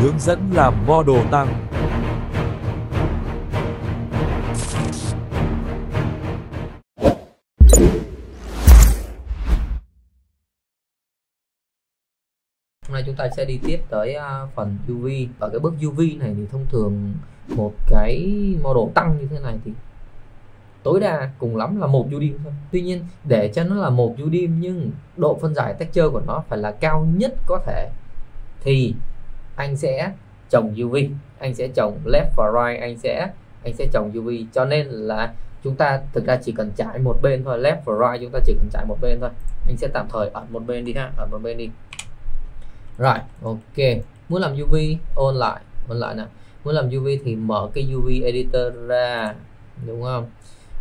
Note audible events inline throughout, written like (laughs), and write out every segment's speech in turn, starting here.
hướng dẫn làm model tăng. Hôm nay chúng ta sẽ đi tiếp tới à, phần UV Ở cái bước UV này thì thông thường một cái model tăng như thế này thì tối đa cùng lắm là một UDIM thôi Tuy nhiên, để cho nó là một UDIM nhưng độ phân giải texture của nó phải là cao nhất có thể, thì anh sẽ trồng UV anh sẽ trồng left và right, anh sẽ anh sẽ trồng UV cho nên là chúng ta thực ra chỉ cần trải một bên thôi, left và right chúng ta chỉ cần trải một bên thôi. Anh sẽ tạm thời ẩn một bên đi ha ẩn một bên đi. Rồi, ok. Muốn làm UV ôn lại ôn lại nè. Muốn làm UV thì mở cái UV editor ra, đúng không?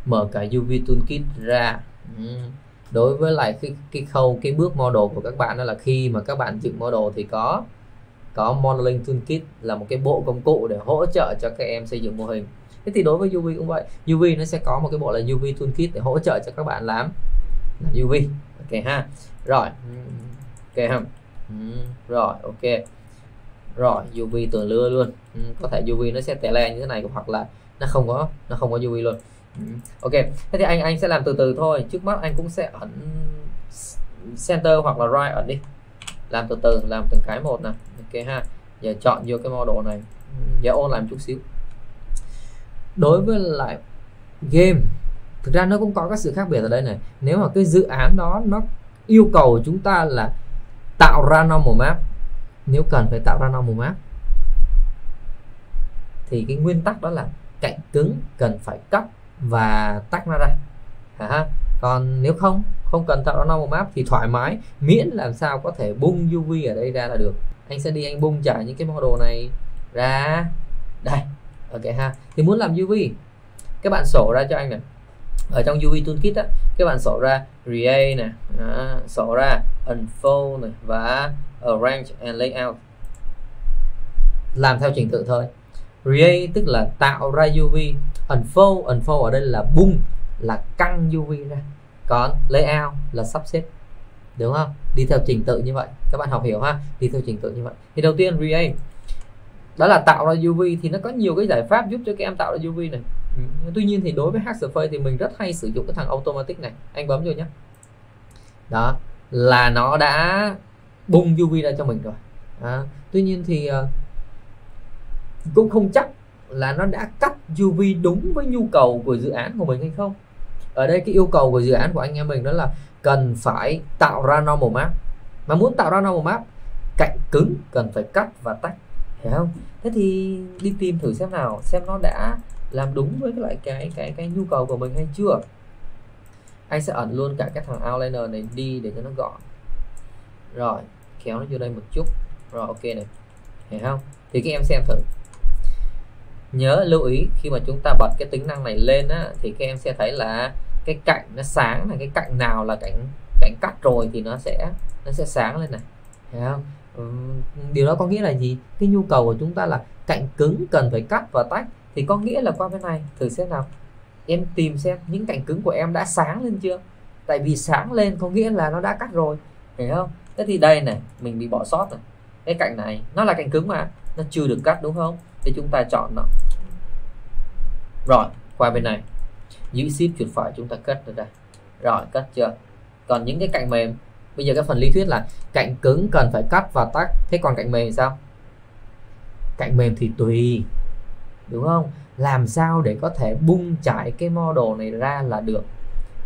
Mở cả UV toolkit ra. Ừ. đối với lại cái cái khâu, cái bước model của các bạn đó là khi mà các bạn dựng model thì có có modeling toolkit là một cái bộ công cụ để hỗ trợ cho các em xây dựng mô hình. Thế thì đối với UV cũng vậy. UV nó sẽ có một cái bộ là UV toolkit để hỗ trợ cho các bạn làm làm UV ok ha. Rồi. Ok ha. Ừ, rồi, ok. Rồi UV từ lưa luôn. Ừ, có thể UV nó sẽ tè le như thế này hoặc là nó không có, nó không có UV luôn. Ừ, ok. Thế thì anh anh sẽ làm từ từ thôi. Trước mắt anh cũng sẽ ẩn center hoặc là right ẩn đi. Làm từ từ, làm từng cái một nè ok ha. Giờ chọn vô cái model này. Giờ ôn làm chút xíu. Đối với lại game, thực ra nó cũng có các sự khác biệt ở đây này. Nếu mà cái dự án đó nó yêu cầu chúng ta là tạo ra normal map, nếu cần phải tạo ra normal map, thì cái nguyên tắc đó là cạnh cứng cần phải cắt và tách nó ra. Ha? Còn nếu không không cần tạo ra normal map thì thoải mái, miễn làm sao có thể bung UV ở đây ra là được anh sẽ đi anh bung trả những cái model này ra. Đây ok ha. Thì muốn làm UV các bạn sổ ra cho anh này. Ở trong UV toolkit á các bạn sổ ra create nè à, sổ ra unfold này và arrange and layout. Làm theo trình tự thôi. Create tức là tạo ra UV unfold unfold ở đây là bung là căng UV ra. Còn layout là sắp xếp đúng không? Đi theo trình tự như vậy. Các bạn học hiểu ha? Đi theo trình tự như vậy. Thì đầu tiên create đó là tạo ra UV thì nó có nhiều cái giải pháp giúp cho các em tạo ra UV này. Ừ. tuy nhiên thì đối với hack surface thì mình rất hay sử dụng cái thằng automatic này. Anh bấm vô nhé. Đó là nó đã bung UV ra cho mình rồi. À, tuy nhiên thì uh, cũng không chắc là nó đã cắt UV đúng với nhu cầu của dự án của mình hay không ở đây cái yêu cầu của dự án của anh em mình đó là cần phải tạo ra normal map. Mà muốn tạo ra normal map cạnh cứng cần phải cắt và tách hiểu không? Thế thì đi tìm thử xem nào xem nó đã làm đúng với lại cái cái cái nhu cầu của mình hay chưa. Anh sẽ ẩn luôn cả cái thằng outliner này đi để cho nó gọn. Rồi kéo nó vô đây một chút. Rồi ok này. Hiểu không? Thì các em xem thử. Nhớ lưu ý khi mà chúng ta bật cái tính năng này lên á, thì các em sẽ thấy là cái cạnh nó sáng là cái cạnh nào là cạnh cạnh cắt rồi thì nó sẽ nó sẽ sáng lên này. Hiểu không? Điều đó có nghĩa là gì? Cái nhu cầu của chúng ta là cạnh cứng cần phải cắt và tách thì có nghĩa là qua bên này, thử xem nào. Em tìm xem những cạnh cứng của em đã sáng lên chưa? Tại vì sáng lên có nghĩa là nó đã cắt rồi. Hiểu không? Thế thì đây này, mình bị bỏ sót rồi. Cái cạnh này, nó là cạnh cứng mà, nó chưa được cắt đúng không? Thì chúng ta chọn nó. Rồi, qua bên này dưới ship chuột phải chúng ta cắt được đây. Rồi cắt chưa? Còn những cái cạnh mềm. Bây giờ cái phần lý thuyết là cạnh cứng cần phải cắt và tách. Thế còn cạnh mềm sao? Cạnh mềm thì tùy, đúng không? Làm sao để có thể bung trải cái model này ra là được?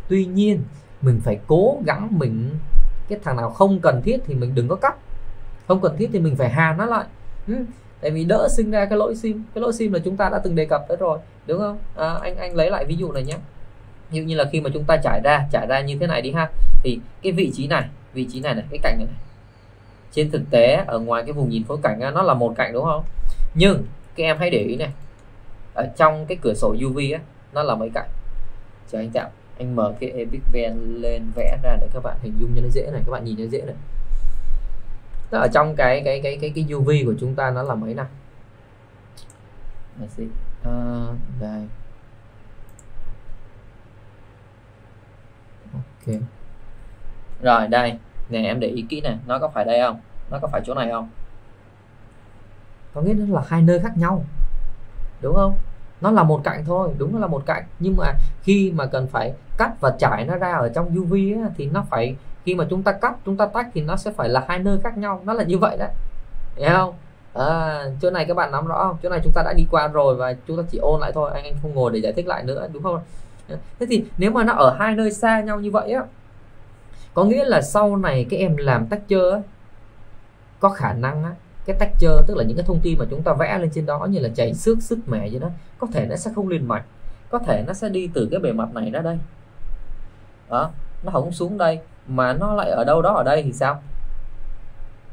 Tuy nhiên, mình phải cố gắng mình, cái thằng nào không cần thiết thì mình đừng có cắt. Không cần thiết thì mình phải hàn nó lại. Ừ tại vì đỡ sinh ra cái lỗi sim. Cái lỗi sim là chúng ta đã từng đề cập tới rồi đúng không? À, anh anh lấy lại ví dụ này nhé. Ví dụ như là khi mà chúng ta trải ra trải ra như thế này đi ha. Thì cái vị trí này vị trí này này cái cạnh này, này trên thực tế ở ngoài cái vùng nhìn phối cảnh nó là một cạnh đúng không? Nhưng các em hãy để ý này ở trong cái cửa sổ UV á nó là mấy cạnh? Chờ anh tạo anh mở cái Epic Pen lên vẽ ra để các bạn hình dung cho nó dễ này các bạn nhìn cho dễ này. Đó ở trong cái cái cái cái cái UV của chúng ta nó là mấy này uh, đây. Ok. Rồi đây. Nè em để ý kỹ này nó có phải đây không? Nó có phải chỗ này không? Có nghĩa là hai nơi khác nhau. Đúng không? Nó là một cạnh thôi. Đúng là một cạnh. Nhưng mà khi mà cần phải cắt và trải nó ra ở trong UV á, thì nó phải khi mà chúng ta cắt chúng ta tách thì nó sẽ phải là hai nơi khác nhau. Nó là như vậy đấy. Hiểu không? À, chỗ này các bạn nắm rõ không? Chỗ này chúng ta đã đi qua rồi và chúng ta chỉ ôn lại thôi. Anh anh không ngồi để giải thích lại nữa đúng không thế thì nếu mà nó ở hai nơi xa nhau như vậy á có nghĩa là sau này các em làm tách chơi có khả năng á cái chơ tức là những cái thông tin mà chúng ta vẽ lên trên đó như là chảy xước sức mẻ gì đó có thể nó sẽ không liền mạch. Có thể nó sẽ đi từ cái bề mặt này ra đây. Đó nó không xuống đây mà nó lại ở đâu đó ở đây thì sao?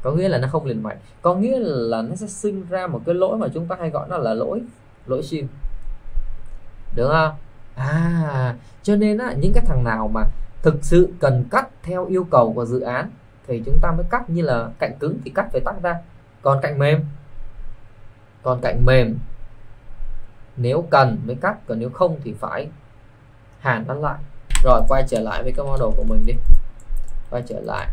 Có nghĩa là nó không liền mạch. Có nghĩa là nó sẽ sinh ra một cái lỗi mà chúng ta hay gọi nó là lỗi lỗi sim được không? À cho nên á, những cái thằng nào mà thực sự cần cắt theo yêu cầu của dự án thì chúng ta mới cắt như là cạnh cứng thì cắt phải tắt ra. Còn cạnh mềm? Còn cạnh mềm. Nếu cần mới cắt, còn nếu không thì phải hàn nó lại. Rồi, quay trở lại với cái model của mình đi quay trở lại.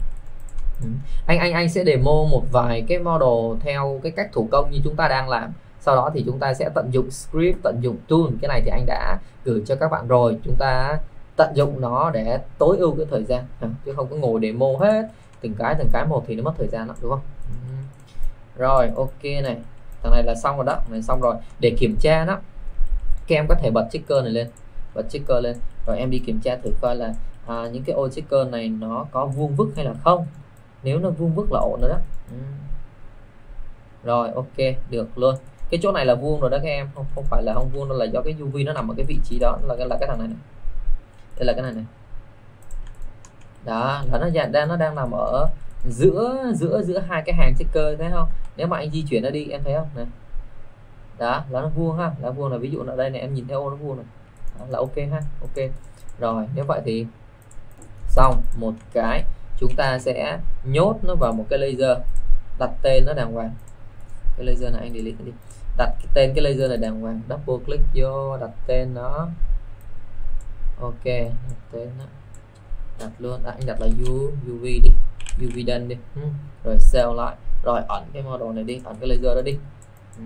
Ừ. anh anh anh sẽ demo một vài cái model theo cái cách thủ công như chúng ta đang làm. Sau đó thì chúng ta sẽ tận dụng script, tận dụng tool. Cái này thì anh đã gửi cho các bạn rồi. Chúng ta tận dụng nó để tối ưu cái thời gian. À, chứ không có ngồi demo hết. Từng cái từng cái một thì nó mất thời gian lắm, đúng không? Ừ. rồi, ok này. Thằng này là xong rồi đó. Này xong rồi. Để kiểm tra đó các em có thể bật checker này lên. Bật checker lên. Rồi em đi kiểm tra thử coi là à, những cái ô checker này nó có vuông vức hay là không? Nếu nó vuông vức là ổn rồi đó. Ừ. rồi ok được luôn. Cái chỗ này là vuông rồi đó các em. Không không phải là không vuông đâu là do cái UV nó nằm ở cái vị trí đó. Là cái là cái thằng này, này. đây là cái này này. Đó là nó dạng đang nó đang nằm ở giữa giữa giữa hai cái hàng checker thấy không? Nếu mà anh di chuyển nó đi em thấy không? Này. Đó là nó vuông ha. Là vuông là ví dụ ở đây này em nhìn theo ô nó vuông này. Đó, là ok ha ok. Rồi nếu vậy thì xong một cái chúng ta sẽ nhốt nó vào một cái laser đặt tên nó đàng hoàng. Cái laser này anh delete đi. Đặt cái tên cái laser này đàng hoàng double click vô đặt tên nó. Ok đặt tên nó. Đặt luôn. À, anh đặt là U, UV đi. UV đen đi. Ừ. rồi sell lại. Rồi ẩn cái model này đi ẩn cái laser đó đi. Ừ.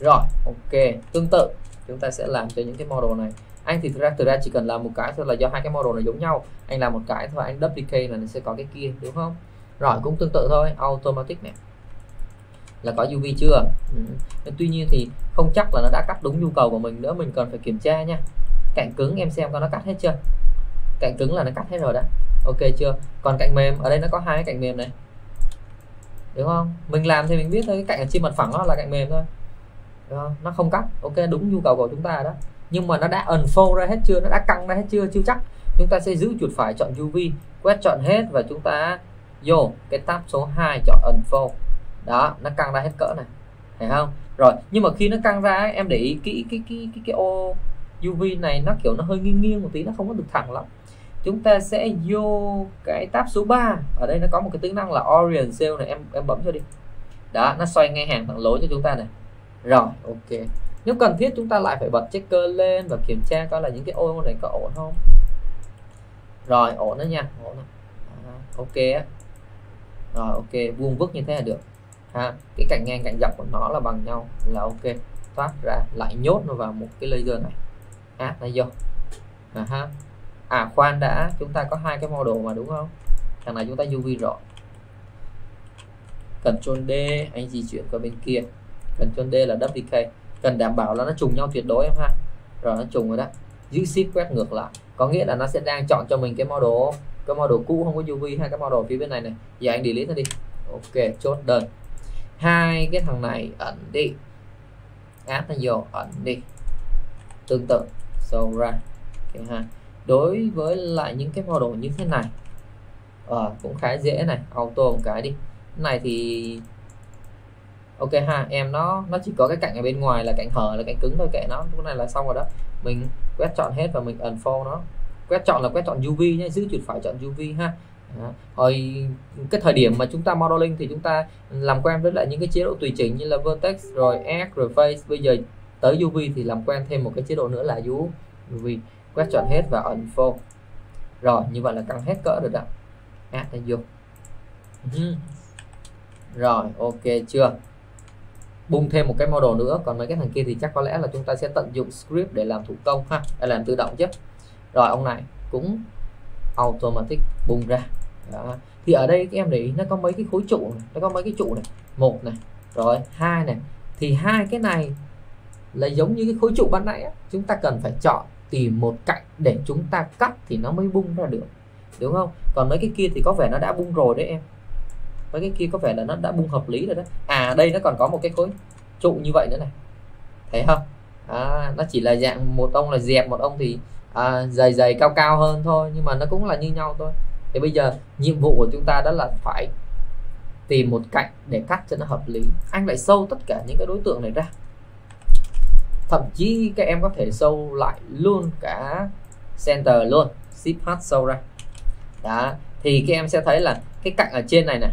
rồi ok. Tương tự chúng ta sẽ làm cho những cái model này anh thì thực ra thực ra chỉ cần làm một cái thôi là do hai cái model này giống nhau. Anh làm một cái thôi anh duplicate là nó sẽ có cái kia đúng không? Rồi cũng tương tự thôi automatic này. Là có UV chưa? Ừ. tuy nhiên thì không chắc là nó đã cắt đúng nhu cầu của mình nữa mình cần phải kiểm tra nha. Cạnh cứng em xem coi nó cắt hết chưa? Cạnh cứng là nó cắt hết rồi đó. Ok chưa? Còn cạnh mềm ở đây nó có hai cái cạnh mềm này. Đúng không? Mình làm thì mình biết thôi cái cạnh ở trên mặt phẳng đó là cạnh mềm thôi. Đúng không? nó không cắt. Ok đúng nhu cầu của chúng ta đó nhưng mà nó đã unfold ra hết chưa? Nó đã căng ra hết chưa? Chưa chắc. Chúng ta sẽ giữ chuột phải chọn UV quét chọn hết và chúng ta vô cái tab số 2 chọn unfold. Đó, nó căng ra hết cỡ này. Thấy không? Rồi, nhưng mà khi nó căng ra em để ý kỹ cái cái cái cái ô UV này nó kiểu nó hơi nghiêng nghiêng một tí, nó không có được thẳng lắm. Chúng ta sẽ vô cái tab số 3 ở đây nó có một cái tính năng là Orient Cell này, em em bấm cho đi. Đó, nó xoay ngay hàng thẳng lối cho chúng ta này. Rồi, ok nếu cần thiết chúng ta lại phải bật checker lên và kiểm tra coi là những cái ô này có ổn không. Rồi ổn đó nha ổn đó. À, ok rồi ok vuông vức như thế là được. Ha cái cạnh ngang cạnh dọc của nó là bằng nhau là ok. Thoát ra lại nhốt nó vào một cái laser này. À này vô. À, ha à khoan đã chúng ta có hai cái model mà đúng không? Thằng này chúng ta UV rồi. Ctrl D anh di chuyển qua bên kia. Ctrl D là WK cần đảm bảo là nó trùng nhau tuyệt đối em ha. Rồi nó trùng rồi đó. Giữ ship quét ngược lại. Có nghĩa là nó sẽ đang chọn cho mình cái model cái model cũ không có UV hay cái model phía bên này này. Giờ anh delete nó đi. Ok chốt đơn. Hai cái thằng này ẩn đi. Add nó vô ẩn đi. Tương tự. So ra. Okay, ha. Đối với lại những cái model như thế này. À, cũng khá dễ này. Auto một cái đi. Cái này thì ok ha, em nó nó chỉ có cái cạnh ở bên ngoài là cạnh hở, là cạnh cứng thôi, kệ nó. Lúc này là xong rồi đó. Mình quét chọn hết và mình unfold nó. Quét chọn là quét chọn UV nhé giữ chuột phải chọn UV ha. Đó. hồi cái thời điểm mà chúng ta modeling thì chúng ta làm quen với lại những cái chế độ tùy chỉnh như là vertex, rồi edge rồi face. Bây giờ tới UV thì làm quen thêm một cái chế độ nữa là UV quét chọn hết và unfold. Rồi, như vậy là căng hết cỡ được ạ add nó vô. Ừ. Rồi, ok chưa? Bung thêm một cái model nữa. Còn mấy cái thằng kia thì chắc có lẽ là chúng ta sẽ tận dụng script để làm thủ công ha. Để làm tự động chứ. Rồi, ông này cũng automatic bung ra. Đó. thì ở đây các em để ý, nó có mấy cái khối trụ này. nó có mấy cái trụ này. Một này, rồi hai này. Thì hai cái này là giống như cái khối trụ ban nãy á. chúng ta cần phải chọn, tìm một cạnh để chúng ta cắt thì nó mới bung ra được. Đúng không? Còn mấy cái kia thì có vẻ nó đã bung rồi đấy em mấy cái kia có vẻ là nó đã bung hợp lý rồi đó à đây nó còn có một cái khối trụ như vậy nữa này. Thấy không? À, nó chỉ là dạng một ông là dẹp một ông thì à, dày dày cao cao hơn thôi nhưng mà nó cũng là như nhau thôi. Thì bây giờ nhiệm vụ của chúng ta đó là phải tìm một cạnh để cắt cho nó hợp lý. Anh lại sâu tất cả những cái đối tượng này ra. Thậm chí các em có thể sâu lại luôn cả center luôn ship h sâu ra. Đó thì các em sẽ thấy là cái cạnh ở trên này này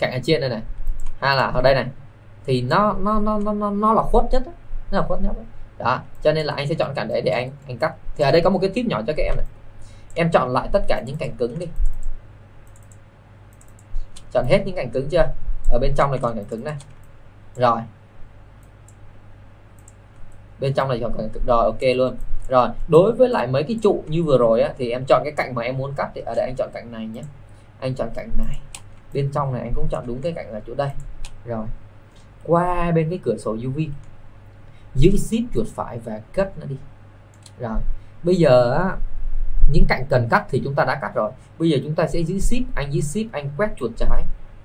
cạnh ở trên đây này. Hay là ở đây này. Thì nó nó nó nó nó, nó là khuất nhất đó. nó là khuất nhất đó. đó cho nên là anh sẽ chọn cạnh đấy để anh anh cắt. Thì ở đây có một cái tip nhỏ cho các em này. Em chọn lại tất cả những cạnh cứng đi. Chọn hết những cạnh cứng chưa? Ở bên trong này còn cạnh cứng này. Rồi. Bên trong này còn cạnh cứng. Rồi ok luôn. Rồi đối với lại mấy cái trụ như vừa rồi á thì em chọn cái cạnh mà em muốn cắt thì ở đây anh chọn cạnh này nhé. Anh chọn cạnh này bên trong này anh cũng chọn đúng cái cạnh là chỗ đây. Rồi qua bên cái cửa sổ UV giữ shift chuột phải và cắt nó đi. Rồi bây giờ á, những cạnh cần cắt thì chúng ta đã cắt rồi. Bây giờ chúng ta sẽ giữ shift anh giữ shift anh quét chuột trái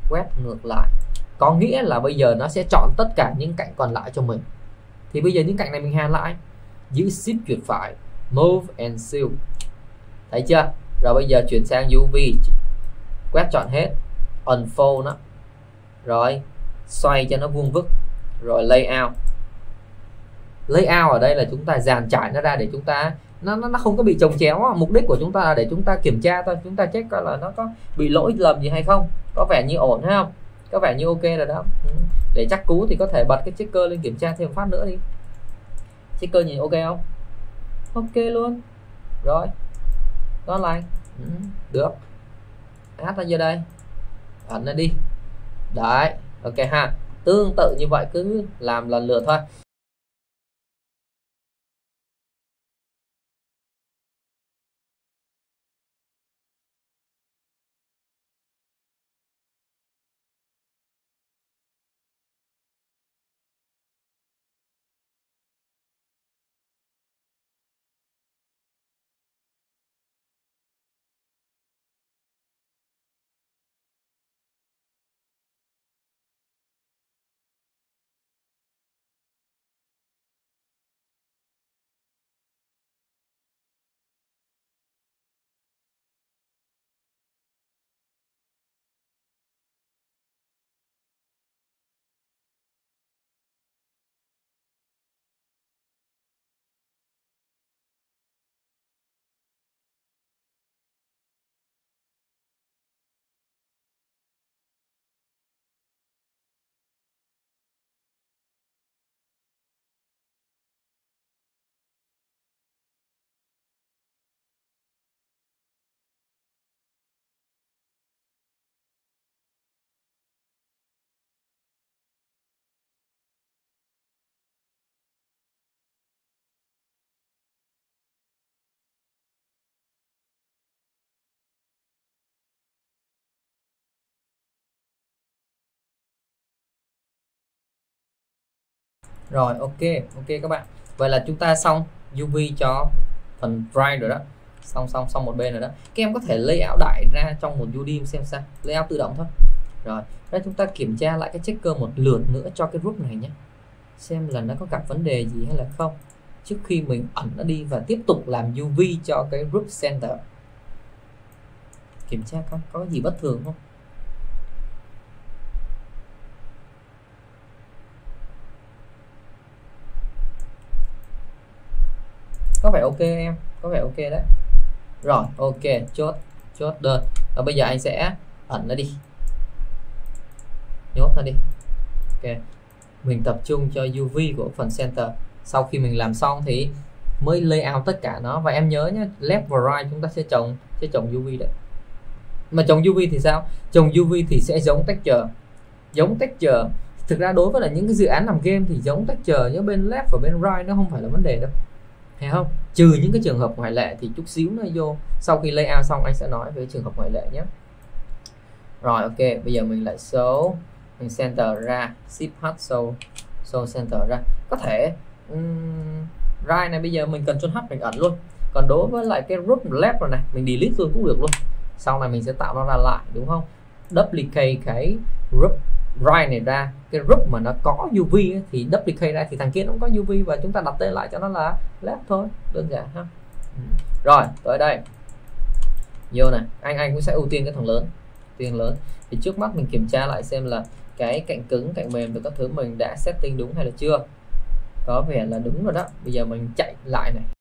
quét ngược lại. Có nghĩa là bây giờ nó sẽ chọn tất cả những cạnh còn lại cho mình. Thì bây giờ những cạnh này mình hàn lại. Giữ shift chuột phải move and seal. Thấy chưa? Rồi bây giờ chuyển sang UV quét chọn hết unfold nó rồi xoay cho nó vuông vức. Rồi layout. Layout ở đây là chúng ta dàn trải nó ra để chúng ta nó nó, nó không có bị trồng chéo mục đích của chúng ta là để chúng ta kiểm tra thôi. Chúng ta check coi là nó có bị lỗi lầm gì hay không. Có vẻ như ổn hay không có vẻ như ok rồi đó. Ừ. Để chắc cú thì có thể bật cái checker lên kiểm tra thêm phát nữa đi. Checker nhìn ok không? Ok luôn. Rồi. Đó là ừ. được. Add ra vô đây ấn nó đi. Đấy, ok ha. Tương tự như vậy, cứ làm lần lượt thôi. Rồi, ok ok các bạn. Vậy là chúng ta xong UV cho phần dry rồi đó. Xong xong xong một bên rồi đó. Các em có thể layout đại ra trong một Udemy xem sao. Layout tự động thôi. Rồi đây chúng ta kiểm tra lại cái checker một lượt nữa cho cái group này nhé. Xem là nó có gặp vấn đề gì hay là không. Trước khi mình ẩn nó đi và tiếp tục làm UV cho cái group center. Kiểm tra có có gì bất thường không? Có vẻ ok em, có vẻ ok đấy. Rồi, ok, chốt chốt đơn. Và bây giờ anh sẽ ẩn nó đi. Nhốt nó đi. Ok. Mình tập trung cho UV của phần center. Sau khi mình làm xong thì mới layout tất cả nó. Và em nhớ nhé left và right chúng ta sẽ trồng sẽ trồng UV đấy. Mà trồng UV thì sao? Trồng UV thì sẽ giống texture. Giống texture. Thực ra đối với là những cái dự án làm game thì giống texture, nhớ bên left và bên right nó không phải là vấn đề đâu thấy không? Trừ những cái trường hợp ngoại lệ thì chút xíu nó vô. Sau khi layout xong anh sẽ nói về trường hợp ngoại lệ nhé. Rồi ok bây giờ mình lại số. Mình center ra shift h show show center ra. Có thể um, right này bây giờ mình cần h mình ẩn luôn. Còn đối với lại cái group left rồi này mình delete luôn cũng được luôn. Sau này mình sẽ tạo nó ra lại đúng không? Duplicate cái group right này ra cái group mà nó có UV ấy, thì WK ra thì thằng kia nó cũng có UV và chúng ta đặt tên lại cho nó là left thôi đơn giản ha. Ừ. rồi tới đây. Vô này anh anh cũng sẽ ưu tiên cái thằng lớn tiền lớn. Thì trước mắt mình kiểm tra lại xem là cái cạnh cứng cạnh mềm và các thứ mình đã setting đúng hay là chưa. Có vẻ là đúng rồi đó. Bây giờ mình chạy lại này.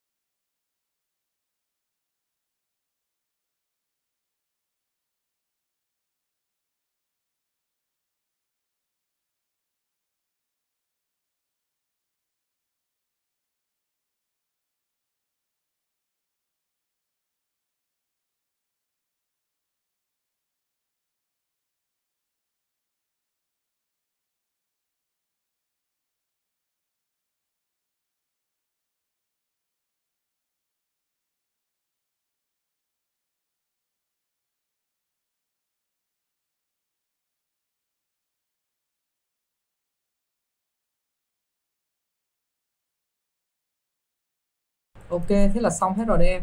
Ok, thế là xong hết rồi đấy em.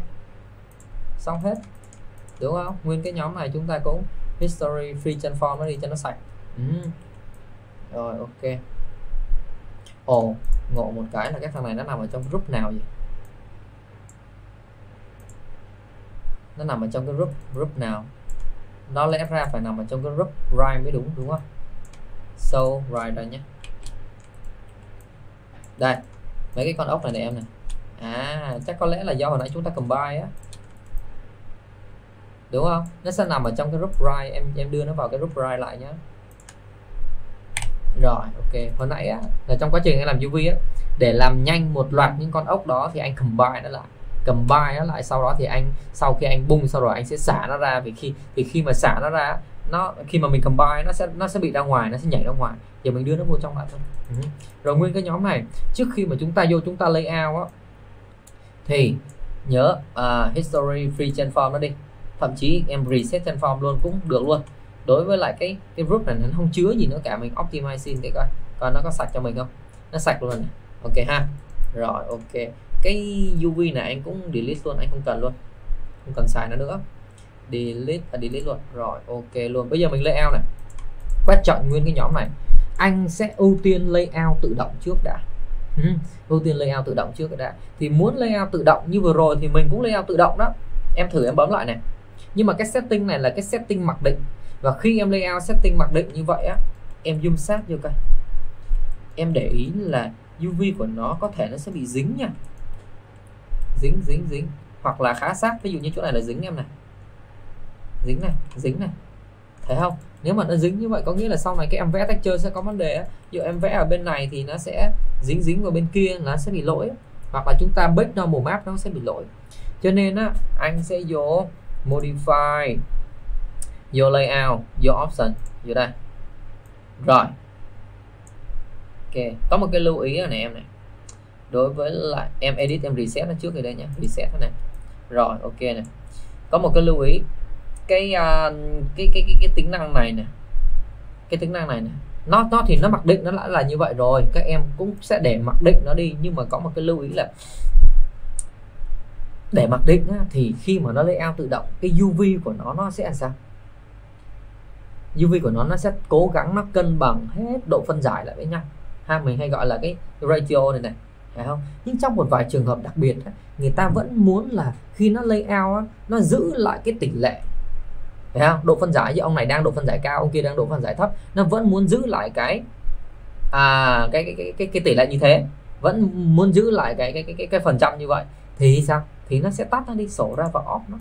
Xong hết. Đúng không? Nguyên cái nhóm này chúng ta cũng history, free transform nó đi cho nó sạch. Ừ. rồi, ok. Ồ, ngộ một cái là các thằng này nó nằm ở trong group nào vậy? Nó nằm ở trong cái group group nào? Nó lẽ ra phải nằm ở trong cái group right mới đúng đúng không? So right đây nhé. Đây, mấy cái con ốc này này em này à chắc có lẽ là do hồi nãy chúng ta combine á. Đúng không? Nó sẽ nằm ở trong cái group right, em em đưa nó vào cái group right lại nhé rồi, ok. Hồi nãy á, là trong quá trình anh làm UV á, để làm nhanh một loạt những con ốc đó thì anh combine nó lại. Combine nó lại, sau đó thì anh, sau khi anh bung, sau rồi anh sẽ xả nó ra. Vì khi thì khi mà xả nó ra nó, khi mà mình combine nó sẽ nó sẽ bị ra ngoài, nó sẽ nhảy ra ngoài. Giờ mình đưa nó vô trong lại thôi. Ừ. rồi nguyên cái nhóm này, trước khi mà chúng ta vô chúng ta layout á thì nhớ uh, history free transform nó đi. Thậm chí em reset transform luôn cũng được luôn. Đối với lại cái cái group này nó không chứa gì nữa cả mình optimizing để coi. Coi nó có sạch cho mình không? Nó sạch luôn này. Ok ha. Rồi ok. Cái UV này anh cũng delete luôn anh không cần luôn. Không cần xài nó nữa. Delete và delete luôn. Rồi ok luôn. Bây giờ mình layout này. Quét chọn nguyên cái nhóm này. Anh sẽ ưu tiên layout tự động trước đã. Ừ. (laughs) ưu tiên layout tự động trước cái đã. Thì muốn layout tự động như vừa rồi thì mình cũng layout tự động đó. Em thử em bấm lại này. Nhưng mà cái setting này là cái setting mặc định. Và khi em layout setting mặc định như vậy á, em zoom sát vô coi. Em để ý là UV của nó có thể nó sẽ bị dính nha. Dính dính dính. Hoặc là khá sát. Ví dụ như chỗ này là dính em này. Dính này dính này. Thấy không? Nếu mà nó dính như vậy có nghĩa là sau này cái em vẽ texture sẽ có vấn đề ví dụ em vẽ ở bên này thì nó sẽ dính dính vào bên kia, nó sẽ bị lỗi. Hoặc là chúng ta break normal map nó sẽ bị lỗi. Cho nên á, anh sẽ vô modify, vô layout, vô option. Vô đây. Rồi. Ok, có một cái lưu ý này em này. Đối với lại, em edit, em reset nó trước rồi đây nhé reset này. Rồi, ok này. Có một cái lưu ý cái uh, cái, cái cái cái tính năng này nè cái tính năng này nè nó nó thì nó mặc định nó đã là như vậy rồi. Các em cũng sẽ để mặc định nó đi. Nhưng mà có một cái lưu ý là để mặc định á, thì khi mà nó layout tự động cái UV của nó nó sẽ làm sao? UV của nó nó sẽ cố gắng nó cân bằng hết độ phân giải lại với nhau. Ha mình hay gọi là cái ratio này này phải không? Nhưng trong một vài trường hợp đặc biệt người ta vẫn muốn là khi nó layout nó giữ lại cái tỷ lệ thấy không? Độ phân giải như ông này đang độ phân giải cao ông kia đang độ phân giải thấp. Nó vẫn muốn giữ lại cái à cái cái cái cái, cái tỷ lệ như thế. Vẫn muốn giữ lại cái cái cái cái, cái phần trăm như vậy. Thì sao? Thì nó sẽ tắt nó đi sổ ra và off nó.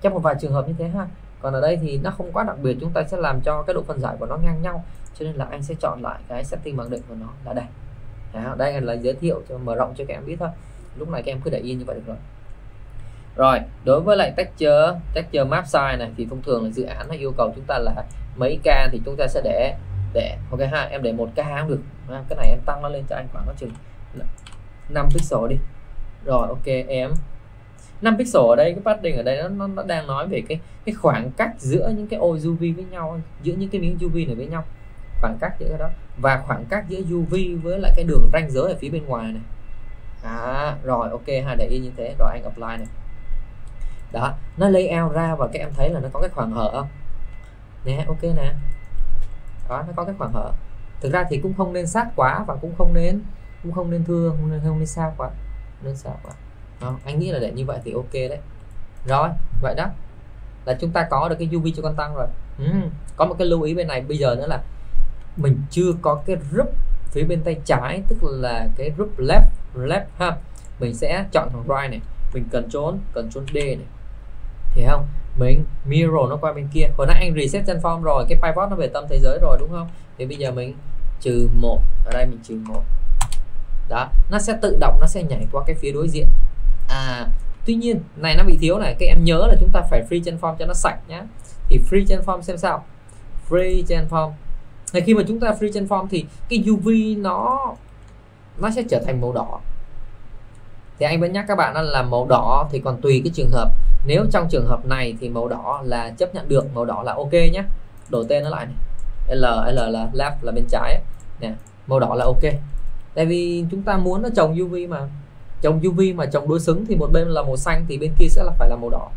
Trong một vài trường hợp như thế ha. Còn ở đây thì nó không quá đặc biệt. Chúng ta sẽ làm cho cái độ phân giải của nó ngang nhau. Cho nên là anh sẽ chọn lại cái setting mặc định của nó là đây. Đó, đây là giới thiệu cho mở rộng cho các em biết thôi. Lúc này các em cứ để yên như vậy được rồi rồi đối với lại texture texture map size này thì thông thường là dự án nó yêu cầu chúng ta là mấy k thì chúng ta sẽ để để ok ha em để một k cũng được. À, cái này em tăng nó lên cho anh khoảng có chừng 5 pixel đi. Rồi ok em. 5 pixel ở đây cái padding ở đây nó, nó, nó đang nói về cái cái khoảng cách giữa những cái ô UV với nhau giữa những cái miếng UV này với nhau. Khoảng cách giữa cái đó. Và khoảng cách giữa UV với lại cái đường ranh giới ở phía bên ngoài này. À, rồi ok ha để y như thế. Rồi anh apply này đó nó layout ra và các em thấy là nó có cái khoảng hở. Không nè ok nè. Đó nó có cái khoảng hở. Thực ra thì cũng không nên sát quá và cũng không nên cũng không nên thưa không nên không nên xa quá. Nên xa quá. Đó, anh nghĩ là để như vậy thì ok đấy. Rồi vậy đó. Là chúng ta có được cái UV cho con tăng rồi. Ừ. có một cái lưu ý bên này bây giờ nữa là mình chưa có cái group phía bên tay trái tức là cái group left left ha. Mình sẽ chọn thằng right này. Mình cần trốn cần trốn D này hiểu không? Mình, mirror nó qua bên kia. Hồi nãy anh reset chân form rồi, cái pivot nó về tâm thế giới rồi, đúng không? Thì bây giờ mình trừ một, ở đây mình trừ một. Đó, nó sẽ tự động, nó sẽ nhảy qua cái phía đối diện. À tuy nhiên, này nó bị thiếu này các em nhớ là chúng ta phải free chân form cho nó sạch nhá. Thì free chân form xem sao? Free chân form. Này, khi mà chúng ta free chân form thì cái UV nó nó sẽ trở thành màu đỏ. Thì anh vẫn nhắc các bạn là màu đỏ thì còn tùy cái trường hợp nếu trong trường hợp này thì màu đỏ là chấp nhận được, màu đỏ là ok nhé. Đổi tên nó lại này. L L là left là bên trái nè, màu đỏ là ok. Tại vì chúng ta muốn nó trồng UV mà. Trồng UV mà trồng đối xứng thì một bên là màu xanh thì bên kia sẽ là phải là màu đỏ.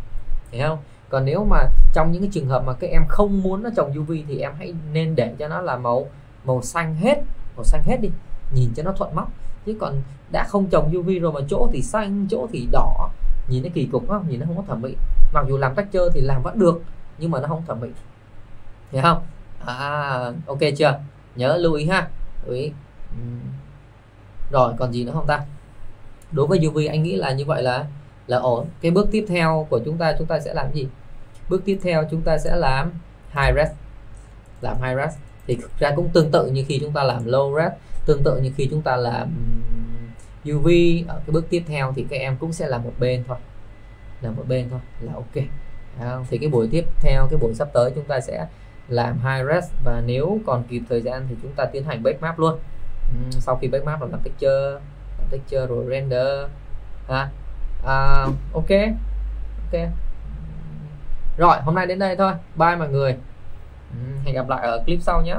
Hiểu không? Còn nếu mà trong những cái trường hợp mà các em không muốn nó trồng UV thì em hãy nên để cho nó là màu màu xanh hết. Màu xanh hết đi. Nhìn cho nó thuận mắt. Chứ còn đã không trồng UV rồi mà chỗ thì xanh, chỗ thì đỏ nhìn nó kỳ cục không nhìn nó không có thẩm mỹ. Mặc dù làm texture chơi thì làm vẫn được, nhưng mà nó không thẩm mỹ. Hiểu không? À ok chưa? Nhớ lưu ý ha. Lưu ý. Rồi, còn gì nữa không ta? Đối với UV anh nghĩ là như vậy là là ổn. Cái bước tiếp theo của chúng ta chúng ta sẽ làm gì? Bước tiếp theo chúng ta sẽ làm high res. Làm high res. Thì thực ra cũng tương tự như khi chúng ta làm low res, tương tự như khi chúng ta làm UV ở cái bước tiếp theo thì các em cũng sẽ là một bên thôi. Là một bên thôi là ok. Thì cái buổi tiếp theo cái buổi sắp tới chúng ta sẽ làm high res và nếu còn kịp thời gian thì chúng ta tiến hành backmap luôn. Sau khi backmap là làm texture làm texture rồi render ha? À, ok ok. Rồi hôm nay đến đây thôi. Bye mọi người. Hẹn gặp lại ở clip sau nhé.